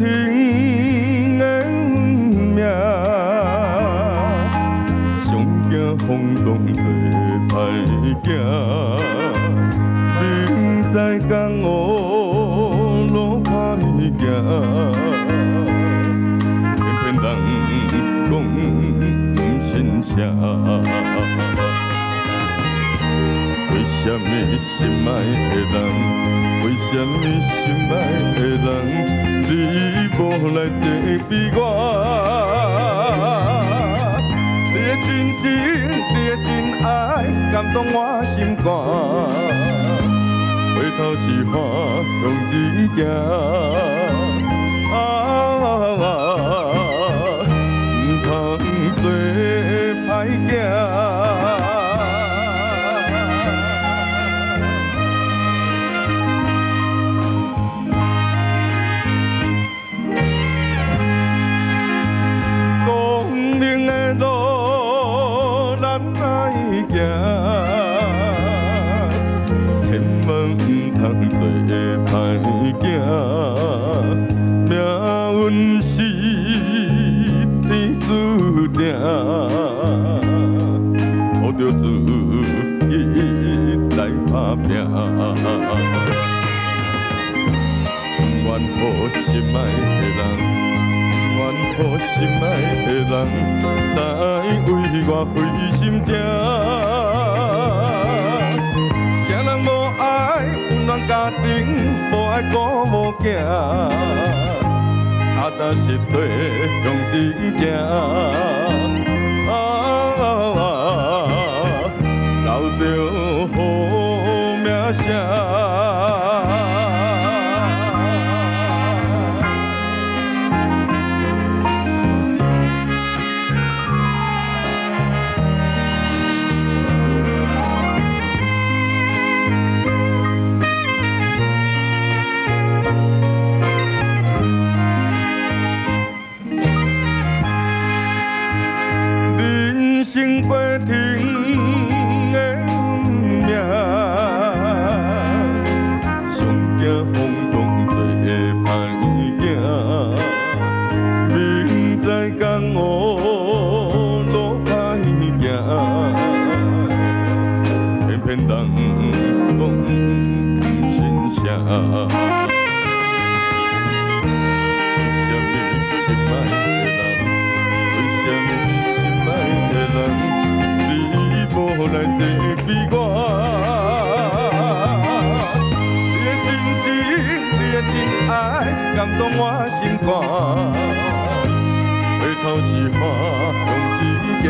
Đừng. 往最歹，知江湖路歹行，偏偏人讲不信邪。为什么心爱的人？为什么心爱的人？你无来对比我？真的真爱感动我心肝，回头是岸，用情行。歹行，千万唔通做歹仔，命运是天注定，靠著自己来打拼，呒愿好心爱的人。愿乎心爱的人来为我费心结。谁人无爱温暖家庭，无爱孤无子，啊，但是地向前行。为什么心爱的人？为什么心爱的人？你无来珍惜我？你的真情，你的真爱，感动我心肝。回头是岸，向前走。